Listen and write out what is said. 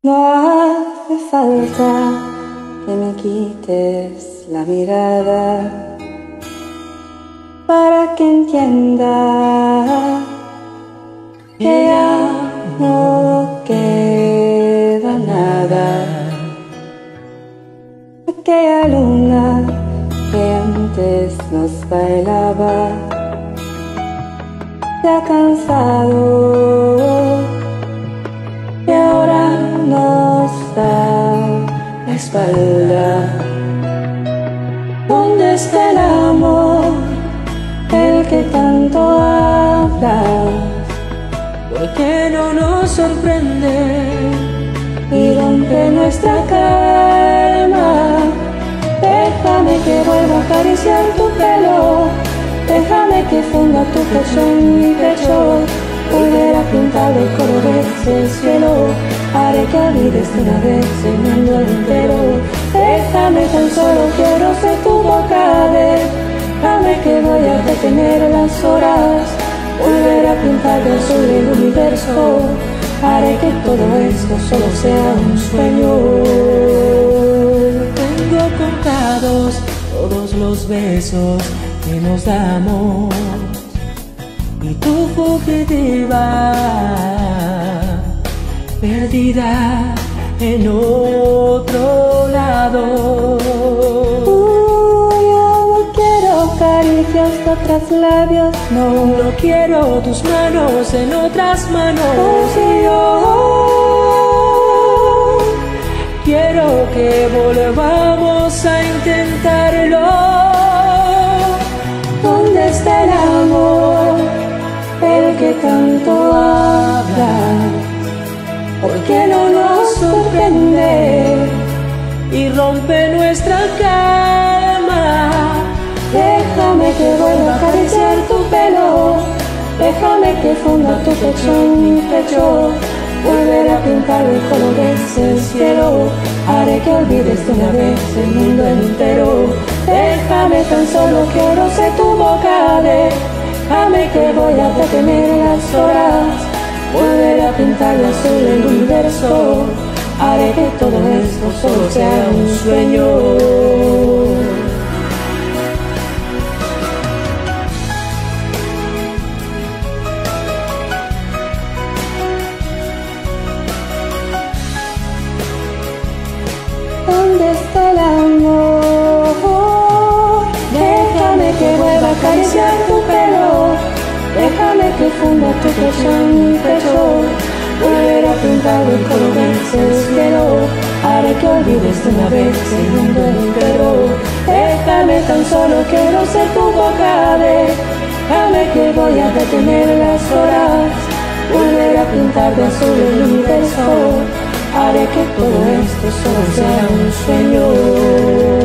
No hace falta que me quites la mirada para que entienda que ya no queda nada. Aquella luna que antes nos bailaba se ha cansado espalda. ¿Dónde está el amor, el que tanto hablas? ¿Por qué no nos sorprende y rompe nuestra calma? Déjame que vuelva a acariciar tu pelo, déjame que funda tu pecho en mi pecho, volver a pintar de colores el cielo Haré que olvides de una vez el mundo entero. Déjame tan solo, quiero ser tu boca Déjame que voy a detener las horas. Volver a pintar de azul el universo. Haré que todo esto solo sea un sueño. Tengo contados todos los besos que nos damos. Y tu fugitiva perdida en otro lado. yo no quiero caricias de otros labios, no. No quiero tus manos en otras manos. Oh, yo quiero que volvamos a intentarlo. ¿Dónde está el amor? El que tanto ¿Por qué no nos sorprende y rompe nuestra cama? Déjame que vuelva a acariciar tu pelo, déjame que funda tu pecho en mi pecho, volver a pintar el colores del cielo, haré que olvides de una vez el mundo entero. Déjame tan solo quiero ser tu boca, déjame que voy a detener las horas volver a pintar de azul el haré que todo esto solo sea un sueño. ¿Dónde está el amor? Déjame que vuelva a acariciar tu pelo Déjame que funda tu pecho en mi pecho Volver a pintar el colores cielo Haré que olvides de una vez el mundo entero Déjame tan solo quiero ser tu boca Déjame que voy a detener las horas. Volver a pintar de azul el universo. Haré que todo esto solo sea un sueño